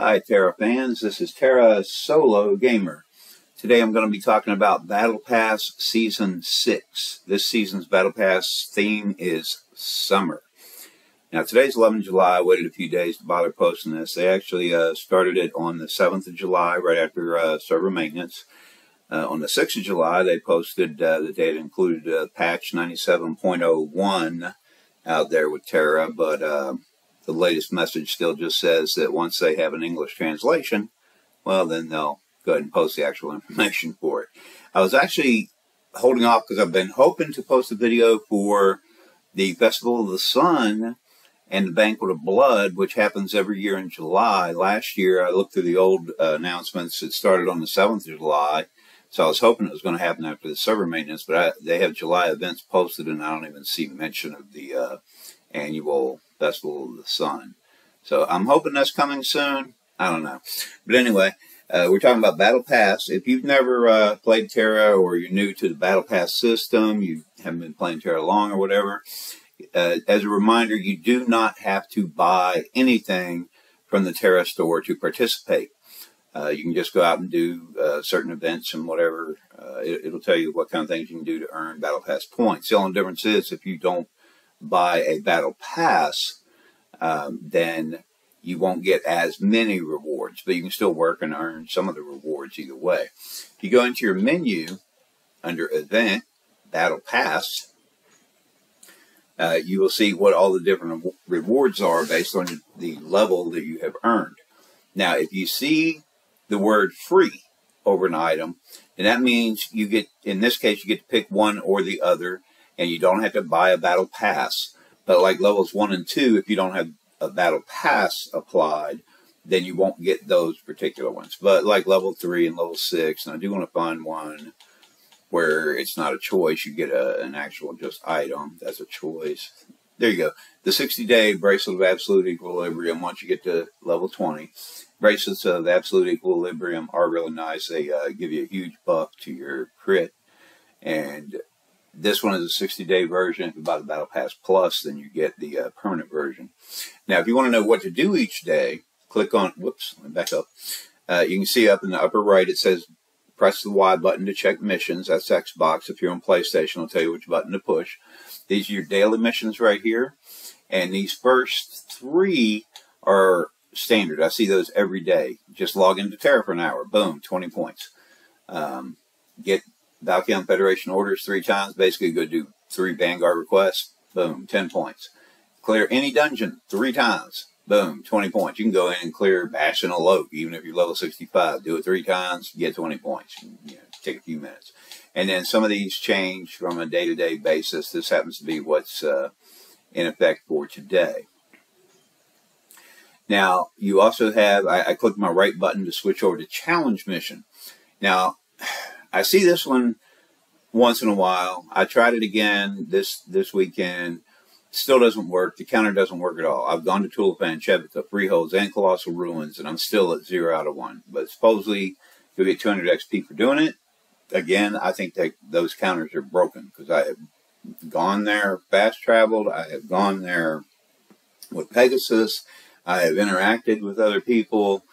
Hi, Tera fans. This is Tera Solo Gamer. Today I'm going to be talking about Battle Pass Season 6. This season's Battle Pass theme is summer. Now, today's 11 July. I waited a few days to bother posting this. They actually uh, started it on the 7th of July, right after uh, server maintenance. Uh, on the 6th of July, they posted uh, the data included uh, patch 97.01 out there with Tera, but uh, the latest message still just says that once they have an English translation, well, then they'll go ahead and post the actual information for it. I was actually holding off because I've been hoping to post a video for the Festival of the Sun and the Banquet of Blood, which happens every year in July. Last year, I looked through the old uh, announcements. It started on the 7th of July. So I was hoping it was going to happen after the server maintenance, but I, they have July events posted, and I don't even see mention of the uh, annual Festival of the Sun. So I'm hoping that's coming soon. I don't know. But anyway, uh, we're talking about Battle Pass. If you've never uh, played Tera or you're new to the Battle Pass system, you haven't been playing Tera long or whatever, uh, as a reminder, you do not have to buy anything from the Tera store to participate. Uh, you can just go out and do uh, certain events and whatever. Uh, it, will tell you what kind of things you can do to earn Battle Pass points. The only difference is if you don't buy a battle pass, um, then you won't get as many rewards, but you can still work and earn some of the rewards either way. If you go into your menu under event, battle pass, uh, you will see what all the different rewards are based on the level that you have earned. Now, if you see the word free over an item, and that means you get, in this case, you get to pick one or the other and you don't have to buy a battle pass. But like levels one and two, if you don't have a battle pass applied, then you won't get those particular ones. But like level three and level six, and I do want to find one where it's not a choice, you get a, an actual just item that's a choice. There you go. The 60 day bracelet of absolute equilibrium, once you get to level 20. Bracelets of absolute equilibrium are really nice. They uh, give you a huge buff to your crit. And this one is a 60 day version. If you buy the Battle Pass Plus, then you get the uh, permanent version. Now, if you want to know what to do each day, click on, whoops, let me back up. Uh, you can see up in the upper right, it says press the Y button to check missions. That's Xbox. If you're on PlayStation, it'll tell you which button to push. These are your daily missions right here. And these first three are standard. I see those every day. Just log into Tera for an hour. Boom, 20 points. Um, get Valkyon Federation orders three times. Basically, go do three Vanguard requests. Boom, 10 points. Clear any dungeon three times. Boom, 20 points. You can go in and clear Bastion Lok, even if you're level 65. Do it three times, get 20 points. You know, take a few minutes. And then some of these change from a day-to-day basis. This happens to be what's uh, in effect for today. Now, you also have, I, I click my right button to switch over to challenge mission. Now, I see this one once in a while. I tried it again this this weekend. Still doesn't work. The counter doesn't work at all. I've gone to Tulufan, Chevika, Freeholds, and Colossal Ruins, and I'm still at zero out of one. But supposedly you'll get 200 XP for doing it. Again, I think that those counters are broken because I have gone there fast traveled. I have gone there with Pegasus. I have interacted with other people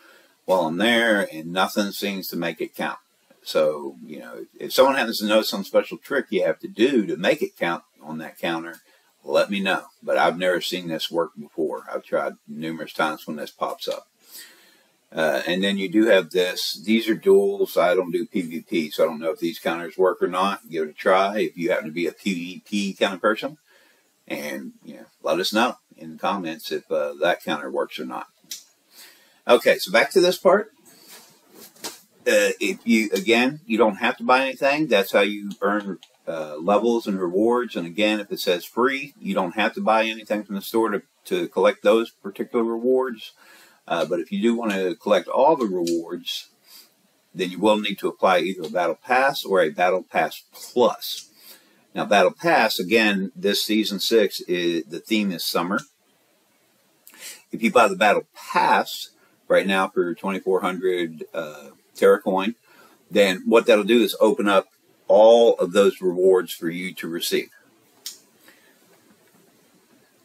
while I'm there, and nothing seems to make it count. So, you know, if someone happens to know some special trick you have to do to make it count on that counter, let me know. But I've never seen this work before. I've tried numerous times when this pops up. Uh, and then you do have this. These are duels. I don't do PvP, so I don't know if these counters work or not. Give it a try if you happen to be a PvP kind of person. And, you know, let us know in the comments if uh, that counter works or not. Okay, so back to this part. Uh, if you again, you don't have to buy anything. That's how you earn uh, levels and rewards. And again, if it says free, you don't have to buy anything from the store to, to collect those particular rewards. Uh, but if you do want to collect all the rewards, then you will need to apply either a Battle Pass or a Battle Pass Plus. Now, Battle Pass, again, this season six, is, the theme is summer. If you buy the Battle Pass right now for 2400 uh, Teracoin, then what that'll do is open up all of those rewards for you to receive.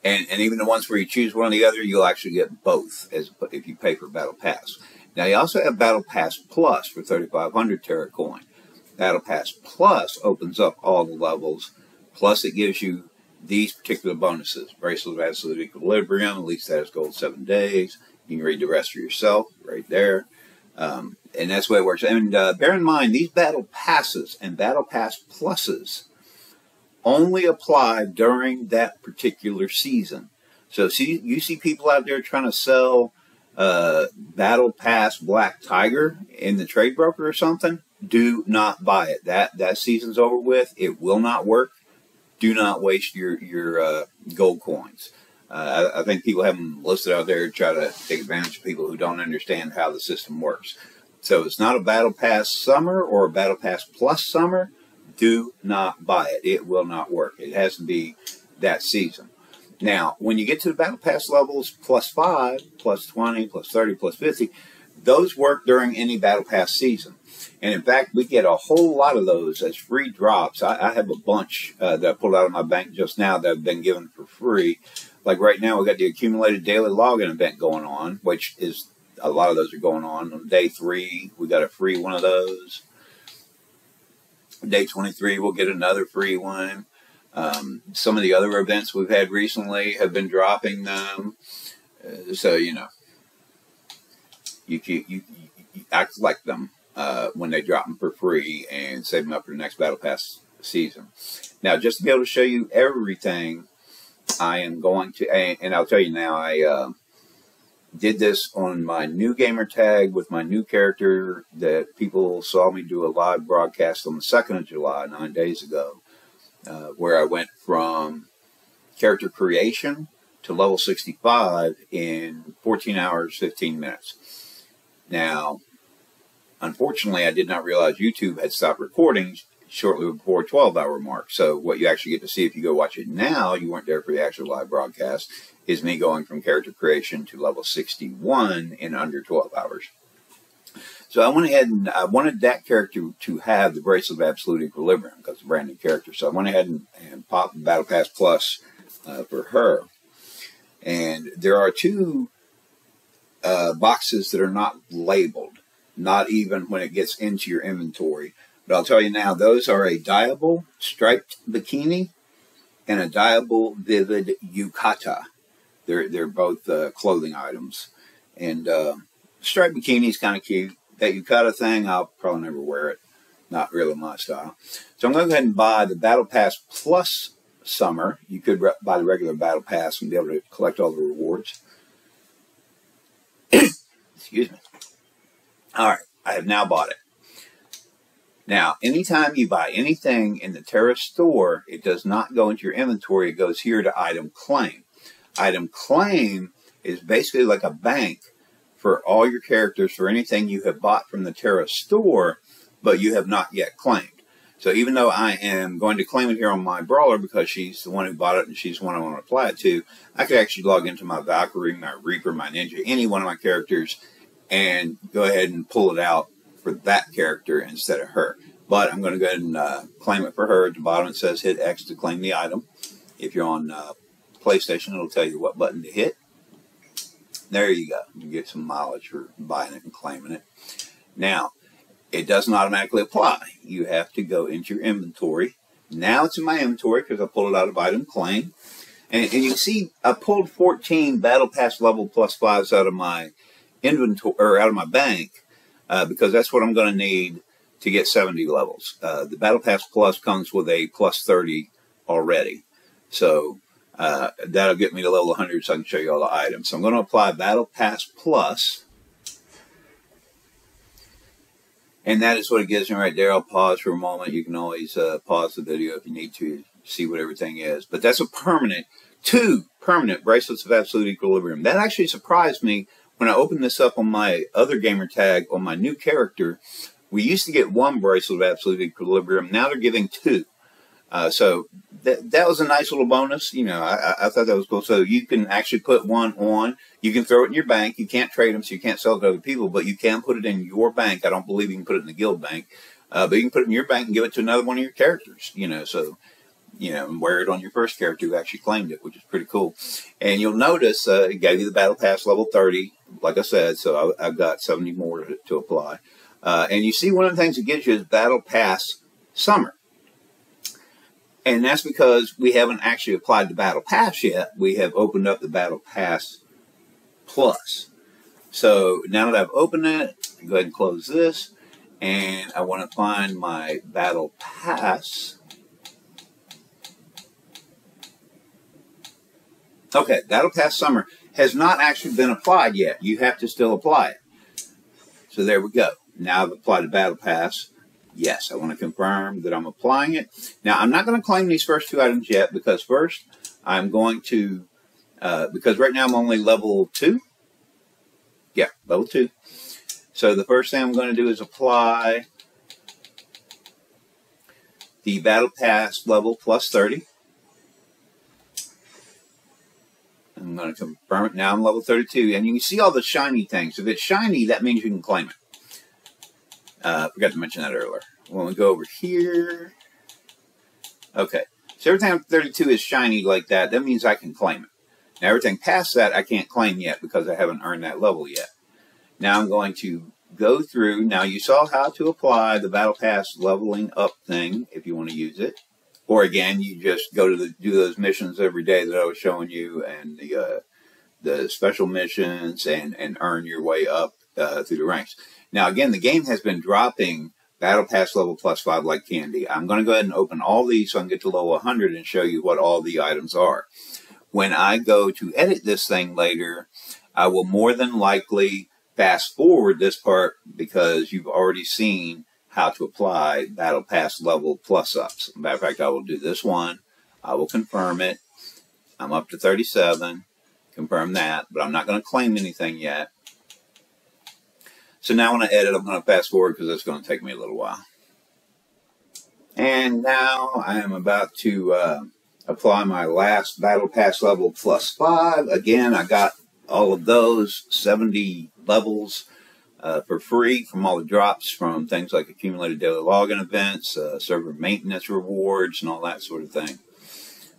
And, and even the ones where you choose one or the other, you'll actually get both as if you pay for Battle Pass. Now you also have Battle Pass Plus for 3,500 Tera coin. Battle Pass Plus opens up all the levels. Plus it gives you these particular bonuses. Bracelet of Absolute Equilibrium, at least that is gold seven days. You can read the rest for yourself right there. Um, and that's the way it works. And uh, bear in mind, these battle passes and battle pass pluses only apply during that particular season. So see, you see people out there trying to sell uh, battle pass black tiger in the trade broker or something. Do not buy it. That that season's over with. It will not work. Do not waste your your uh, gold coins. Uh, I, I, think people have them listed out there to try to take advantage of people who don't understand how the system works. So it's not a Battle Pass Summer or a Battle Pass Plus Summer. Do not buy it. It will not work. It has to be that season. Now, when you get to the Battle Pass levels plus 5, plus 20, plus 30, plus 50, those work during any Battle Pass season. And in fact, we get a whole lot of those as free drops. I, I have a bunch uh, that I pulled out of my bank just now that have been given for free. Like right now, we got the accumulated daily login event going on, which is a lot of those are going on. On day three, we got a free one of those. Day 23, we'll get another free one. Um, some of the other events we've had recently have been dropping them. Uh, so, you know, you, you, you, you I collect them uh, when they drop them for free and save them up for the next Battle Pass season. Now, just to be able to show you everything, I am going to, and I'll tell you now, I uh, did this on my new gamer tag with my new character that people saw me do a live broadcast on the 2nd of July, nine days ago, uh, where I went from character creation to level 65 in 14 hours, 15 minutes. Now, unfortunately, I did not realize YouTube had stopped recording shortly before 12 hour mark. So what you actually get to see if you go watch it now, you weren't there for the actual live broadcast, is me going from character creation to level 61 in under 12 hours. So I went ahead and I wanted that character to have the Bracelet of Absolute Equilibrium because it's a brand new character. So I went ahead and, and popped Battle Pass Plus uh, for her. And there are two uh, boxes that are not labeled, not even when it gets into your inventory. But I'll tell you now, those are a dyeable striped bikini and a dyeable vivid yukata. They're they're both uh, clothing items, and uh, striped bikini is kind of cute. That yukata thing, I'll probably never wear it. Not really my style. So I'm going to go ahead and buy the Battle Pass Plus Summer. You could buy the regular Battle Pass and be able to collect all the rewards. Excuse me. All right, I have now bought it. Now, anytime you buy anything in the Tera store, it does not go into your inventory. It goes here to item claim. Item claim is basically like a bank for all your characters for anything you have bought from the Tera store, but you have not yet claimed. So even though I am going to claim it here on my brawler because she's the one who bought it and she's the one I want to apply it to, I could actually log into my Valkyrie, my Reaper, my Ninja, any one of my characters, and go ahead and pull it out for that character instead of her. But I'm going to go ahead and uh, claim it for her. At the bottom it says hit X to claim the item. If you're on uh, PlayStation, it'll tell you what button to hit. There you go. You get some mileage for buying it and claiming it. Now, it doesn't automatically apply. You have to go into your inventory. Now it's in my inventory because I pulled it out of item claim. And, and you see I pulled 14 Battle Pass level plus fives out of my inventory or out of my bank uh, because that's what I'm going to need to get 70 levels. Uh, the Battle Pass Plus comes with a plus 30 already. So uh, that'll get me to level 100 so I can show you all the items. So I'm going to apply Battle Pass Plus. And that is what it gives me right there. I'll pause for a moment. You can always uh, pause the video if you need to see what everything is. But that's a permanent, two permanent bracelets of absolute equilibrium. That actually surprised me when I opened this up on my other gamer tag on my new character, we used to get one bracelet of absolute equilibrium. Now they're giving two. Uh, so that that was a nice little bonus. You know, I, I thought that was cool. So you can actually put one on. You can throw it in your bank. You can't trade them, so you can't sell it to other people, but you can put it in your bank. I don't believe you can put it in the guild bank, uh, but you can put it in your bank and give it to another one of your characters. You know, so you know, and wear it on your first character who actually claimed it, which is pretty cool. And you'll notice uh, it gave you the Battle Pass level 30, like I said, so I, have got 70 more to, to apply. Uh, and you see one of the things it gives you is Battle Pass Summer. And that's because we haven't actually applied the Battle Pass yet. We have opened up the Battle Pass Plus. So now that I've opened it, go ahead and close this. And I want to find my Battle Pass. Okay, Battle Pass Summer has not actually been applied yet. You have to still apply it. So there we go. Now I've applied the Battle Pass. Yes, I want to confirm that I'm applying it. Now, I'm not going to claim these first two items yet because first I'm going to, uh, because right now I'm only level 2. Yeah, level 2. So the first thing I'm going to do is apply the Battle Pass level plus 30. I'm going to confirm it. Now I'm level 32. And you can see all the shiny things. If it's shiny, that means you can claim it. Uh, forgot to mention that earlier. When we go over here, okay. So everything 32 is shiny like that, that means I can claim it. Now everything past that I can't claim yet because I haven't earned that level yet. Now I'm going to go through. Now you saw how to apply the Battle Pass leveling up thing if you want to use it. Or again, you just go to the, do those missions every day that I was showing you and the uh, the special missions and, and earn your way up uh, through the ranks. Now, again, the game has been dropping Battle Pass level plus five like candy. I'm going to go ahead and open all these so I can get to level 100 and show you what all the items are. When I go to edit this thing later, I will more than likely fast forward this part because you've already seen how to apply Battle Pass level plus ups. Matter of fact, I will do this one. I will confirm it. I'm up to 37. Confirm that, but I'm not going to claim anything yet. So now when I edit, I'm going to fast forward because it's going to take me a little while. And now I am about to uh, apply my last Battle Pass level plus five. Again, I got all of those 70 levels uh, for free from all the drops from things like accumulated daily login events, uh, server maintenance rewards, and all that sort of thing.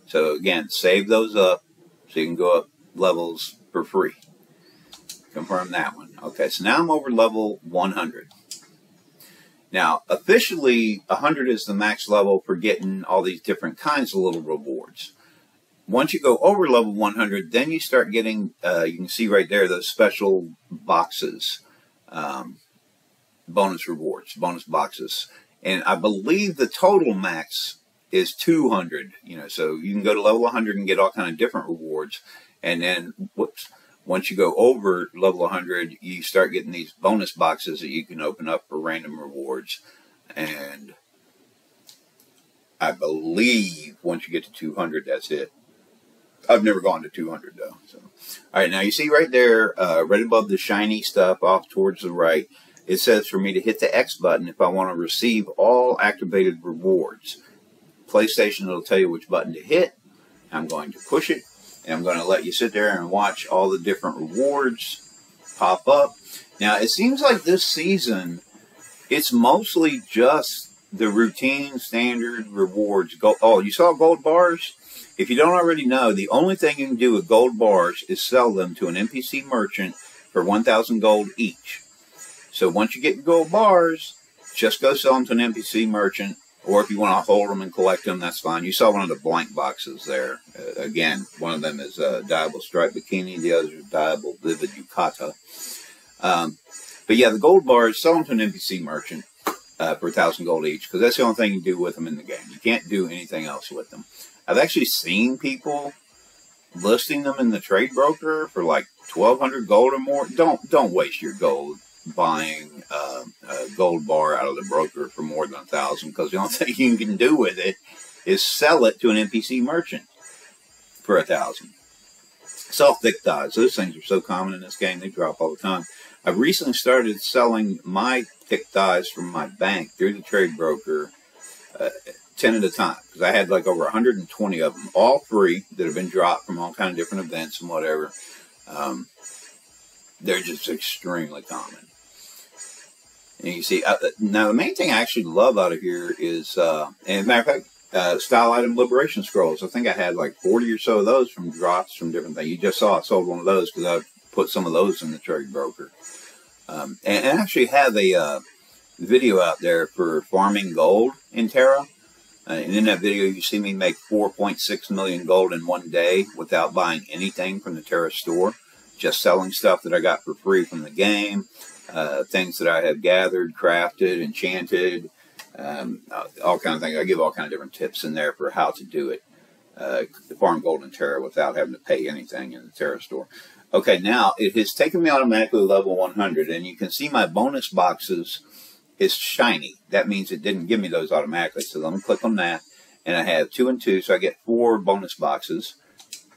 So again, save those up so you can go up levels for free. Confirm that one. Okay, so now I'm over level 100. Now, officially, 100 is the max level for getting all these different kinds of little rewards. Once you go over level 100, then you start getting, uh, you can see right there, those special boxes, um, bonus rewards, bonus boxes. And I believe the total max is 200, you know, so you can go to level 100 and get all kind of different rewards. And then, whoops, once you go over level 100, you start getting these bonus boxes that you can open up for random rewards. And I believe once you get to 200, that's it. I've never gone to 200 though. So, all right, now you see right there, uh, right above the shiny stuff off towards the right, it says for me to hit the X button if I want to receive all activated rewards. PlayStation will tell you which button to hit. I'm going to push it and I'm going to let you sit there and watch all the different rewards pop up. Now, it seems like this season, it's mostly just the routine standard rewards. Gold, oh, you saw gold bars? If you don't already know, the only thing you can do with gold bars is sell them to an NPC merchant for 1,000 gold each. So once you get gold bars, just go sell them to an NPC merchant or if you want to hold them and collect them, that's fine. You saw one of the blank boxes there. Uh, again, one of them is a dyeable striped bikini, the other is dyeable vivid yukata. Um, but yeah, the gold bars, sell them to an NPC merchant uh, for a thousand gold each, because that's the only thing you do with them in the game. You can't do anything else with them. I've actually seen people listing them in the trade broker for like twelve hundred gold or more. Don't don't waste your gold buying uh, a gold bar out of the broker for more than a thousand because the only thing you can do with it is sell it to an NPC merchant for a thousand. Soft thick dyes. Those things are so common in this game; they drop all the time. I've recently started selling my thick dyes from my bank through the trade broker, uh, ten at a time, because I had like over 120 of them, all three that have been dropped from all kind of different events and whatever. Um, they're just extremely common. And you see, uh, now the main thing I actually love out of here is, uh, and as a matter of fact, uh, style item liberation scrolls. I think I had like 40 or so of those from drops from different things. You just saw I sold one of those because I put some of those in the trade broker. Um, and, and, I actually have a uh, video out there for farming gold in Tera. Uh, and in that video, you see me make 4.6 million gold in one day without buying anything from the Tera store, just selling stuff that I got for free from the game, uh, things that I have gathered, crafted, enchanted, um, all kind of things. I give all kind of different tips in there for how to do it. Uh, farm gold in Tera without having to pay anything in the Tera store. Okay, now it has taken me automatically to level 100, and you can see my bonus boxes is shiny. That means it didn't give me those automatically. So let me click on that, and I have two and two, so I get four bonus boxes.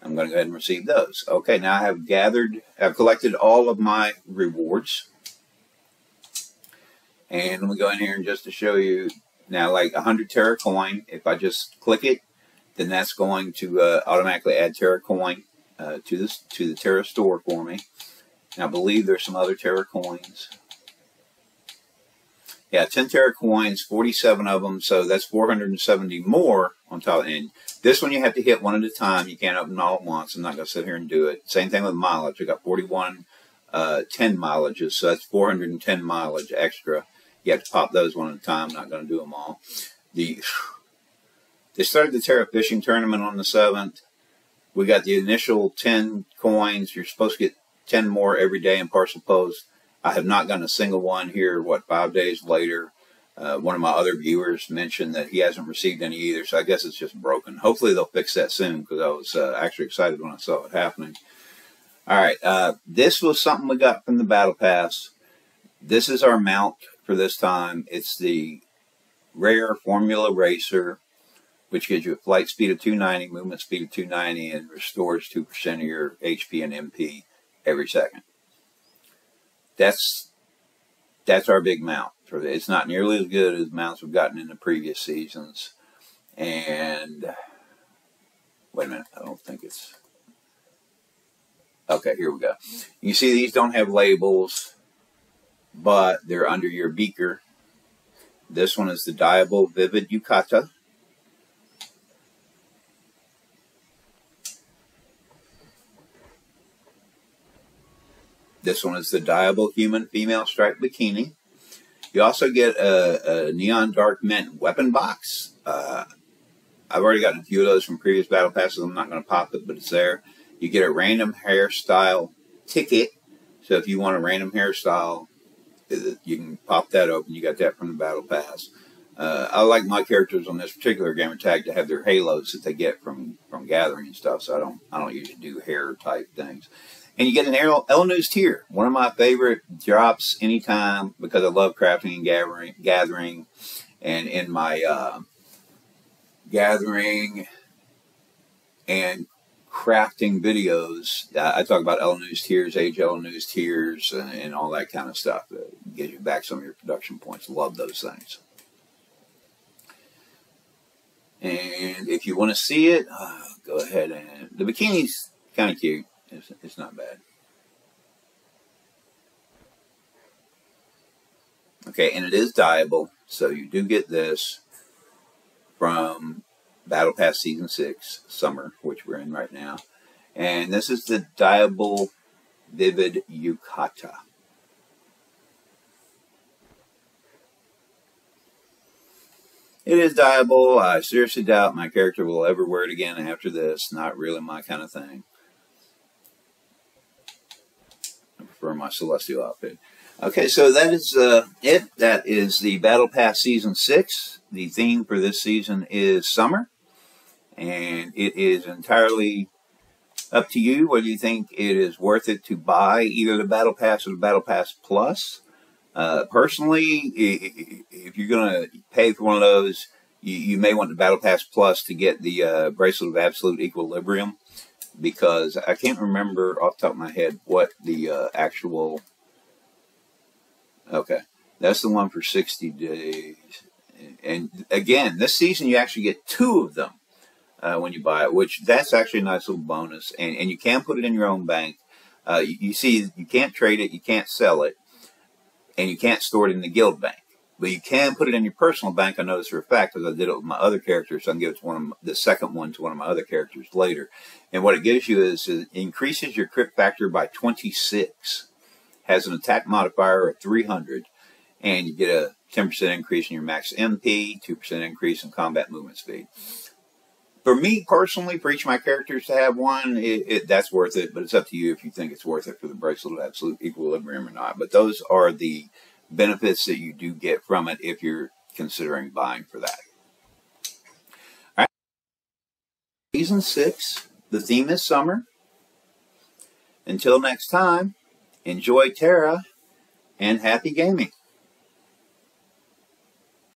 I'm going to go ahead and receive those. Okay, now I have gathered, I've collected all of my rewards. And let me go in here and just to show you now, like 100 Tera coin, if I just click it, then that's going to uh, automatically add Tera coin uh, to this to the Tera store for me. And I believe there's some other Tera coins. Yeah, 10 Tera coins, 47 of them, so that's 470 more on top. And this one you have to hit one at a time. You can't open all at once. I'm not going to sit here and do it. Same thing with mileage. I got 41 uh, 10 mileages, so that's 410 mileage extra. You have to pop those one at a time. I'm not going to do them all. The They started the Tera Fishing Tournament on the 7th. We got the initial 10 coins. You're supposed to get 10 more every day in Parcel Post. I have not gotten a single one here, what, five days later. Uh, one of my other viewers mentioned that he hasn't received any either, so I guess it's just broken. Hopefully they'll fix that soon because I was uh, actually excited when I saw it happening. All right, uh, this was something we got from the Battle Pass. This is our mount for this time. It's the rare Formula Racer which gives you a flight speed of 290, movement speed of 290, and restores 2% of your HP and MP every second. That's that's our big mount. It's not nearly as good as mounts we've gotten in the previous seasons. And wait a minute, I don't think it's okay. Here we go. You see, these don't have labels, but they're under your beaker. This one is the Dyeable Vivid Yukata. This one is the Dyeable Human Female Striped Bikini. You also get a, a Neon Dark Mint weapon box. Uh, I've already gotten a few of those from previous battle passes. I'm not going to pop it, but it's there. You get a random hairstyle ticket. So if you want a random hairstyle, you can pop that open. You got that from the battle pass. Uh, I like my characters on this particular gamer tag to have their halos that they get from from gathering and stuff. So I don't I don't usually do hair type things. And you get an Elinu's Tear, one of my favorite drops anytime because I love crafting and gathering. gathering. And in my uh, gathering and crafting videos, uh, I talk about Elinu's Tears, Age Elinu's Tears, and, and, all that kind of stuff. That gives you back some of your production points. Love those things. And if you want to see it, uh, go ahead and the bikini's kind of cute. It's, it's not bad. Okay, and it is dyeable, so you do get this from Battle Pass Season 6, Summer, which we're in right now. And this is the dyeable Vivid Yukata. It is dyeable. I seriously doubt my character will ever wear it again after this. Not really my kind of thing. For my Celestial outfit. Okay, so that is uh, it. That is the Battle Pass Season 6. The theme for this season is summer. And it is entirely up to you whether you think it is worth it to buy either the Battle Pass or the Battle Pass Plus. Uh, personally, if you're going to pay for one of those, you, may want the Battle Pass Plus to get the uh, Bracelet of Absolute Equilibrium because I can't remember off top of my head what the uh, actual. Okay, that's the one for 60 days. And again, this season you actually get two of them uh, when you buy it, which that's actually a nice little bonus. And, and you can put it in your own bank. Uh, you, you, see, you can't trade it, you can't sell it, and you can't store it in the guild bank. But you can put it in your personal bank. I noticed for a fact because I did it with my other characters. So I can give it to one of my, the second one to one of my other characters later. And what it gives you is it increases your crit factor by 26. Has an attack modifier of 300, and you get a 10% increase in your max MP, 2% increase in combat movement speed. For me personally, for each of my characters to have one, it, it, that's worth it. But it's up to you if you think it's worth it for the bracelet of absolute equilibrium or not. But those are the benefits that you do get from it if you're considering buying for that. All right. Season 6, the theme is summer. Until next time, enjoy TERA and happy gaming.